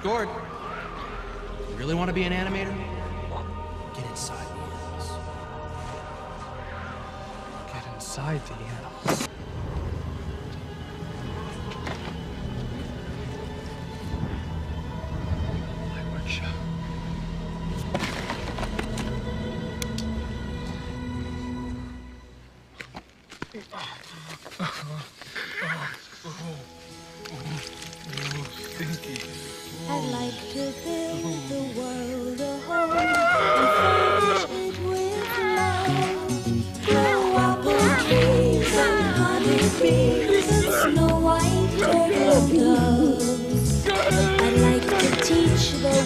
Gord, you really want to be an animator? Get inside the animals. Get inside the animals. My workshop. Oh, I'd like to build oh. the world a home and furnish it with love. Grow apple trees and honeybees and snow white turtle doves. I'd like to teach the